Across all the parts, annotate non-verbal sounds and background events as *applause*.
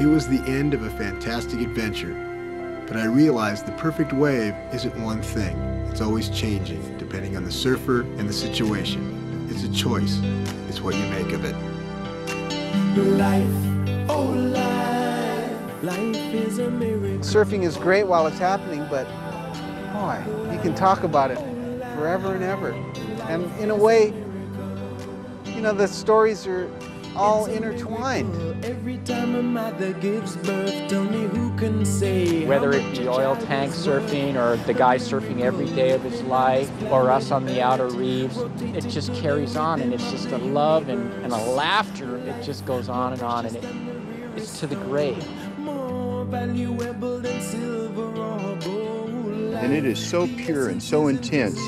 It was the end of a fantastic adventure, but I realized the perfect wave isn't one thing. It's always changing, depending on the surfer and the situation. It's a choice. It's what you make of it. Life, oh life, life is a miracle. Surfing is great while it's happening, but boy, you can talk about it forever and ever. And in a way, you know, the stories are all intertwined. Every time a mother gives birth, tell me who can say Whether it be oil tank surfing or the guy surfing every day of his life or us on the outer reefs, it just carries on and it's just a love and, and a laughter. It just goes on and on and it, it's to the grave. And it is so pure and so intense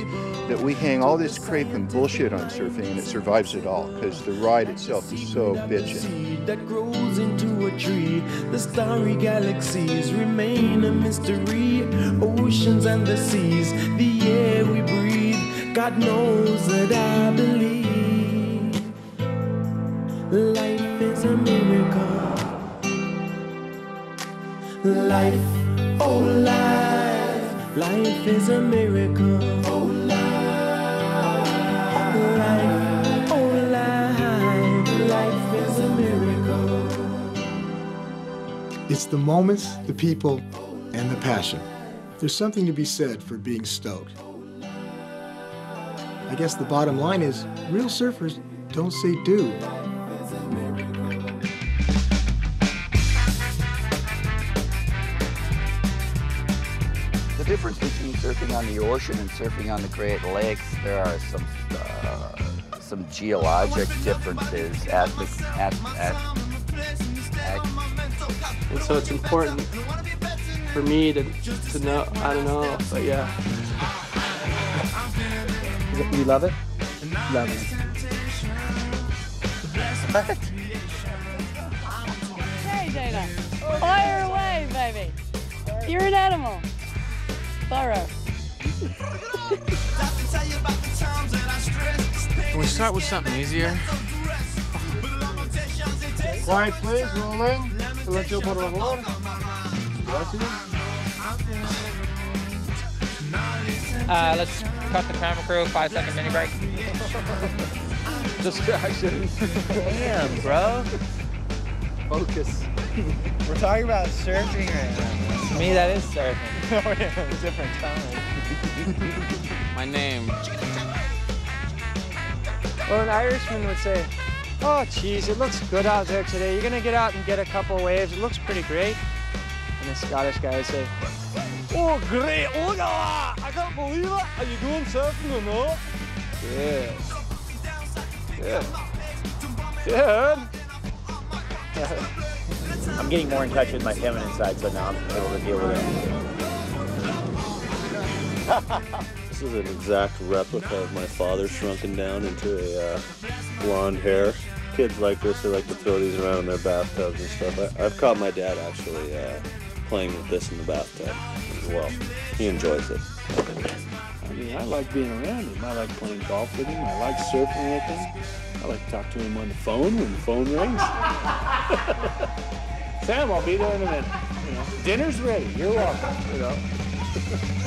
that we hang all this crepe and bullshit on surfing and it survives it all because the ride itself is so bitchin'. that grows into a tree. The starry galaxies remain a mystery. Oceans and the seas, the air we breathe. God knows that I believe life is a miracle. Life, oh life, life is a miracle. Oh life, life, oh life, life is a miracle. It's the moments, the people, and the passion. There's something to be said for being stoked. I guess the bottom line is real surfers don't say do. Difference between surfing on the ocean and surfing on the Great Lakes, there are some uh, some geologic differences at the at, at, at And so it's important for me to, to know, I don't know, but yeah. You love it? Love it. Hey, Dana. Fire away, baby. You're an animal. Thorough. Can we start with something easier? Quiet, please. Rolling. Silencio, por favor. Gracias. Uh, let's cut the camera crew. Five second mini break. *laughs* Distraction. Damn, bro. Focus. We're talking about surfing right now. To me, that is surfing. *laughs* oh, yeah. Different time. My name. Well, an Irishman would say, oh, geez, it looks good out there today. You're going to get out and get a couple waves. It looks pretty great. And the Scottish guy would say, oh, great. Look at that. I can't believe it. Are you going surfing or not? Yeah. Yeah. *laughs* Good. I'm getting more in touch with my feminine side, so now I'm able to deal with it. *laughs* This is an exact replica of my father shrunken down into a uh, blonde hair. Kids like this, they like to throw these around in their bathtubs and stuff. I, I've caught my dad actually uh, playing with this in the bathtub as well. He enjoys it. I mean, I like being around him. I like playing golf with him. I like surfing with him. I like to talk to him on the phone when the phone rings. *laughs* Sam, I'll be there in a minute. You know, dinner's ready. You're welcome. You know. *laughs*